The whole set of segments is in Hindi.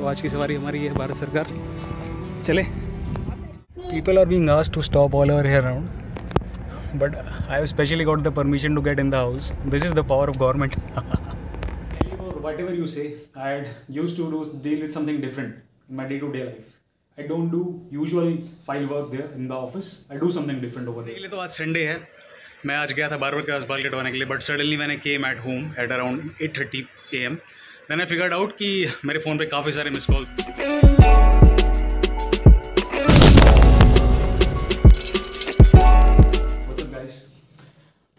तो आज की सवारी हमारी है भारत सरकार। चले। People are being asked to stop all over here around but I have specially got the permission to get in the house this is the power of government whatever you say I had used to do deal is something different in my day to day life I don't do usual file work in the office I do something different over पहले तो आज संडे है। मैं आज गया था बार बार के पास बाल कटवाने के लिए बट सडनली मैंने came at home at around eight thirty A M मैंने फिगर्ड आउट कि मेरे फ़ोन पे काफ़ी सारे मिस कॉल्स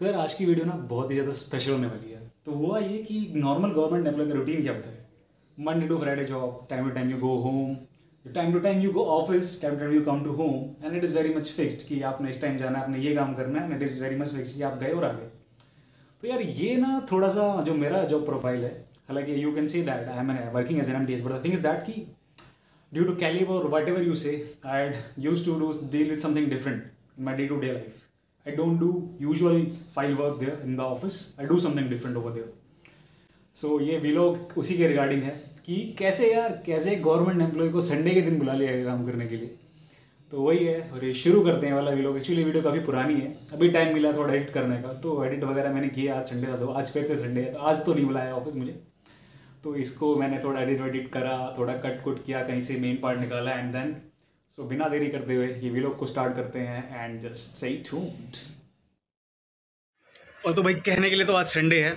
तो यार, आज की वीडियो ना बहुत ही ज़्यादा स्पेशल होने वाली है। तो हुआ ये कि नॉर्मल गवर्नमेंट एम्प्लॉय का रूटीन क्या होता है Monday to Friday job time to time you go home time to time you go office time to time you come to home and it is very much fixed कि आपने इस टाइम जाना है, आपने ये काम करना है and it is very much fixed कि आप गए और आ गए। तो यार, ये ना थोड़ा सा जो मेरा जॉब प्रोफ़ाइल है हालाँकि you can see that I am working as an M T S but the is that की due to caliber or whatever you say i had used to do deal with something different in my day-to-day life. I don't do usual file work there in the office. I do something different over there. So so, ये वीलॉग उसी के रिगार्डिंग है कि कैसे यार कैसे गवर्नमेंट एम्प्लॉय को संडे के दिन बुला लिया गया काम करने के लिए? तो वही है और ये शुरू करते हैं वाला वीलॉग एक्चुअली वीडियो काफ़ी पुरानी है। अभी टाइम मिला थोड़ा एडिट करने का तो एडिट वगैरह मैंने किया आज संडे था तो आज फिर से संडे है तो आज तो नहीं बुलाया ऑफ़िस मुझे। तो इसको मैंने थोड़ा एडिट वेडिट करा, थोड़ा कट कुट किया, कहीं से मेन पार्ट निकाला एंड देन सो बिना देरी करते हुए ये वीलॉग को स्टार्ट करते हैं एंड जस्ट सही ट्यून्ड और तो भाई, कहने के लिए तो आज संडे है।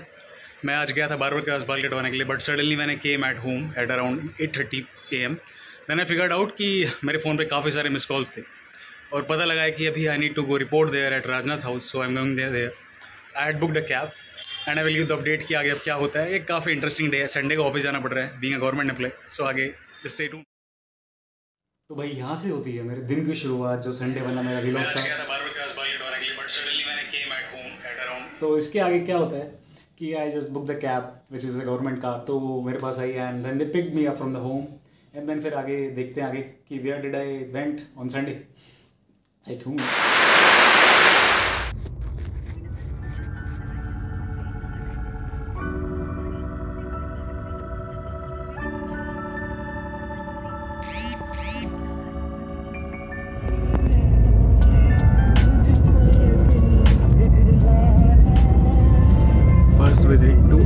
मैं आज गया था बार बार के पास बाल कटवाने के लिए बट सडनली मैंने came at home at around eight thirty A M मैंने फिगर्ड आउट कि मेरे फ़ोन पे काफ़ी सारे मिस कॉल्स थे। और पता लगा है कि अभी I need to go report there at Rajnath house so I am going there I had booked a cab and I will give the update कि आगे अब क्या होता है? ये काफ़ी इंटरेस्टिंग डे है। संडे को ऑफ़िस जाना पड़ रहा है being a government employ so आगे स्टे टू तो भाई यहाँ से होती है मेरे दिन की शुरुआत जो संडे वाला मेरा वीलॉग था। तो इसके आगे क्या होता है कि I just book the cab which is a government car तो वो मेरे पास आई and then they pick me up from the home and then फिर आगे देखते हैं आगे कि where did I went on Sunday I हूँ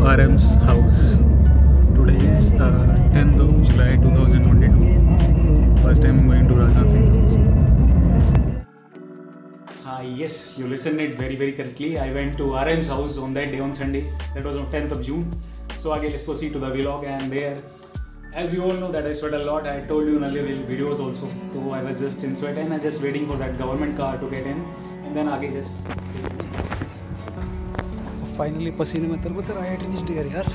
RM's house. Today is uh, 10th of July 2022. First time I'm going to Rajnath Singh's house. Uh, yes, you listened it very very correctly. I went to RM's house on that day on Sunday. That was on 10th of June. So again, let's proceed to the vlog and there, as you all know that I sweat a lot. I told you in earlier videos also. So I was just in sweat and I was just waiting for that government car to get in and then again just. Finally पसीने में तरबतर आई एट रीच डियर यार।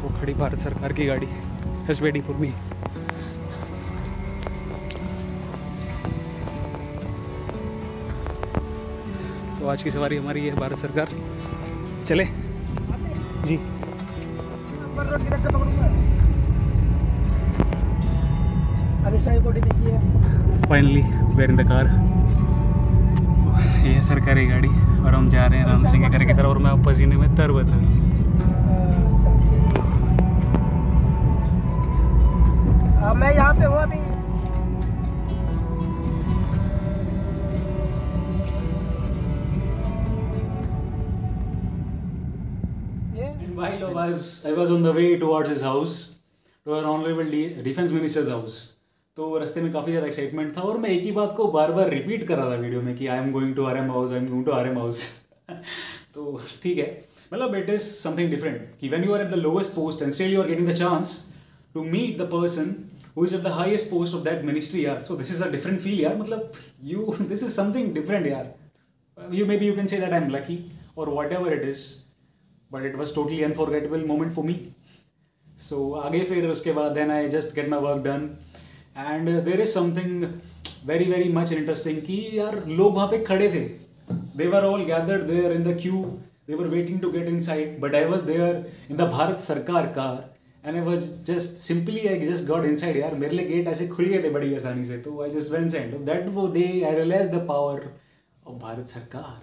वो खड़ी भारत सरकार की गाड़ी हैज़ वेटिंग फॉर मी तो आज की सवारी हमारी है भारत सरकार। चले। जी। Finally we're in the car ये है सरकारी गाड़ी और हम जा रहे हैं राम सिंह के घर की तरफ़ और मैं पसीने में तर बता मैं यहाँ पे हूँ अभी while I was I was on the way towards his house, to our honorable defense minister's house. तो रास्ते में काफ़ी ज़्यादा एक्साइटमेंट था और मैं एक ही बात को बार बार रिपीट कर रहा था वीडियो में कि I am going to R M house I am going to R M house तो ठीक है। मतलब इट इज़ समथिंग डिफरेंट कि when you are at the lowest post and still you are getting the chance to meet the person who is at the highest post of that ministry यार so this is a different feel यार मतलब you this is something different यार you maybe you can say that I am lucky और whatever it is but it was totally unforgettable moment for me so आगे फिर उसके बाद then I just get my work done and there is something very very much interesting कि यार लोग वहाँ पे खड़े थे। They were all gathered there in the queue they were waiting to get inside but I was there in the Bharat सरकार car and I was just simply I just got inside यार मेरे लिए गेट ऐसे खुल गए थे बड़ी आसानी से। तो I just went side that वो day I realise the power of Bharat सरकार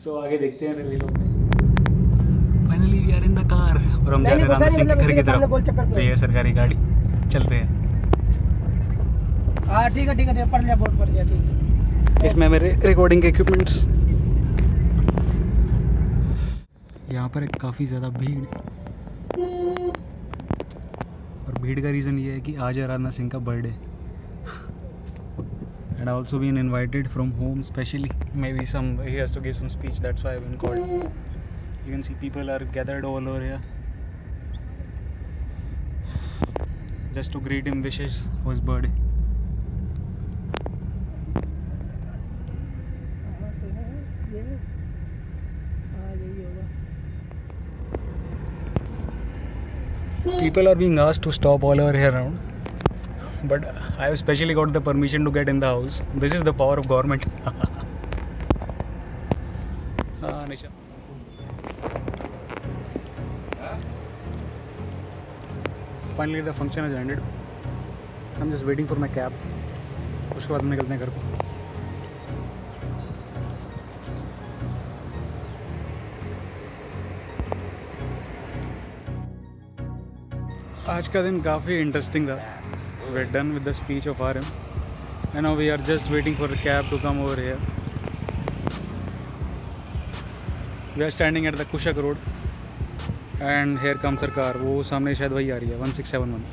सो आगे देखते हैं फिर लोग। Finally we are in the car और हम जा रहे हैं नहीं, राम सिंह के मतलब घर की तरफ़। तो ये सरकारी गाड़ी। चलते हैं हाँ ठीक है ठीक है पढ़ लिया बहुत पढ़ लिया ठीक है इसमें मेरे रिकॉर्डिंग के इक्विपमेंट्स यहाँ पर काफ़ी ज़्यादा भीड़ और भीड़ का रीज़न ये है कि आज है राजनाथ सिंह का birthday and also been invited from home specially maybe some he has to give some speech that's why i've been called you can see people are gathered all over here just to greet him wishes for his birthday people are being asked to stop all over here around but i have specially got the permission to get in the house this is the power of government ah, Nisha. Finally function function has ended. I'm just waiting for my cab. उसके बाद निकलते हैं घर को। आज का दिन काफ़ी इंटरेस्टिंग था। We done with the speech of R M and now we are just waiting for cab to come over here we are standing at the Kushak road and here come सरकार वो सामने शायद वही आ रही है वन सिक्स सेवन वन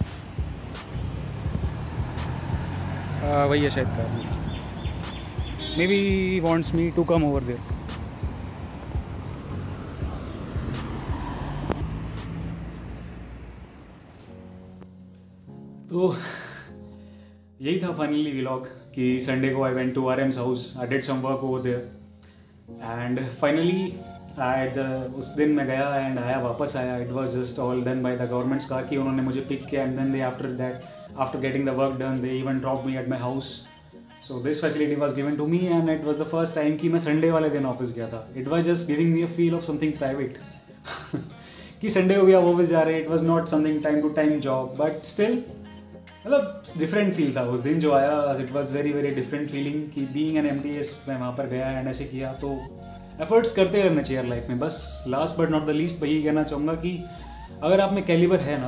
वही है शायद car maybe wants me to come over there तो यही था फाइनली व्लॉग कि संडे को I went to R M's house I did some work over there and finally I उस दिन मैं गया एंड आया, वापस आया। It was just all done by the government's car कि उन्होंने मुझे पिक किया। And then they after that after getting the work done they even drop me at my house so this facility was given to me and it was the first time कि मैं संडे वाले दिन ऑफ़िस गया था। It was just giving me a feel of something private कि संडे भी आप ऑफ़िस जा रहे हैं it was not something time to time job but still मतलब डिफरेंट फील था। उस दिन जो आया it was very very different feeling कि being an M T S मैं वहाँ पर गया एंड ऐसे किया तो एफर्ट्स करते रहना चाहिए लाइफ में। बस last but not the least यही कहना चाहूँगा कि अगर आप में कैलिबर है ना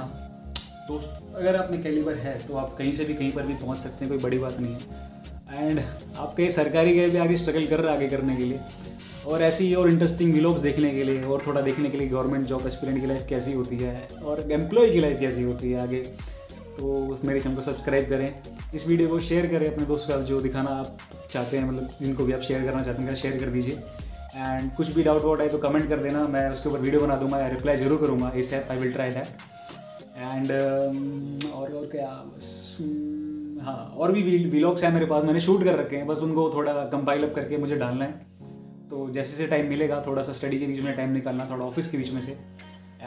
तो अगर आप में कैलिबर है तो आप कहीं से भी कहीं पर भी पहुँच सकते हैं, कोई बड़ी बात नहीं है। एंड आप कहीं सरकारी गए भी आगे स्ट्रगल कर रहे आगे करने के लिए। और ऐसी और इंटरेस्टिंग व्लॉग्स देखने के लिए, और थोड़ा देखने के लिए गवर्नमेंट जॉब एस्पिरेंट की लाइफ कैसी होती है, और एम्प्लॉय की लाइफ कैसी होती है आगे। तो मेरे चैनल को सब्सक्राइब करें, इस वीडियो को शेयर करें अपने दोस्तों के जो दिखाना आप चाहते हैं मतलब जिनको भी आप शेयर करना चाहते हैं शेयर कर दीजिए। एंड कुछ भी डाउट वाउट आए तो कमेंट कर देना। मैं उसके ऊपर वीडियो बना दूँगा रिप्लाई ज़रूर करूँगा। इस app I will try that and और और क्या? बस हम्म, हाँ और भी व्लॉग्स हैं मेरे पास। मैंने शूट कर रखे हैं। बस उनको थोड़ा कंपाइल अप करके मुझे डालना है। तो जैसे जैसे टाइम मिलेगा थोड़ा सा स्टडी के बीच में टाइम निकालना थोड़ा ऑफ़िस के बीच में से।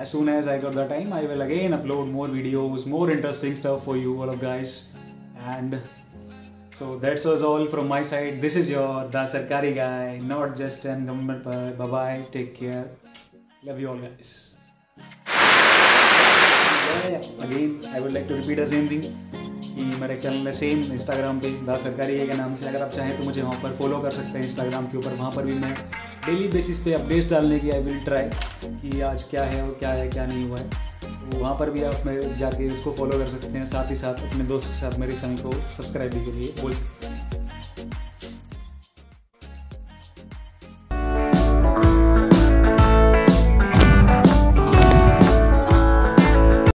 As soon as I got the time, I will again upload more videos, more interesting stuff for you, all of guys. And so that's was all from my side this is your the सरकारी guy not just an government पर bye take care love you all guys again I would like to repeat the same thing कि मेरे चैनल में सेम इंस्टाग्राम पे द सरकारी के नाम से? अगर आप चाहें तो मुझे वहाँ पर फॉलो कर सकते हैं इंस्टाग्राम के ऊपर। वहाँ पर भी मैं डेली बेसिस पे अपडेट्स डालने की आई विल ट्राई कि आज क्या है और क्या है, क्या नहीं हुआ है। तो वहाँ पर भी आप मैं जाके इसको फॉलो कर सकते हैं, साथ ही साथ अपने दोस्त के साथ मेरे चैनल को सब्सक्राइब भी करिए। बोल। सकते हैं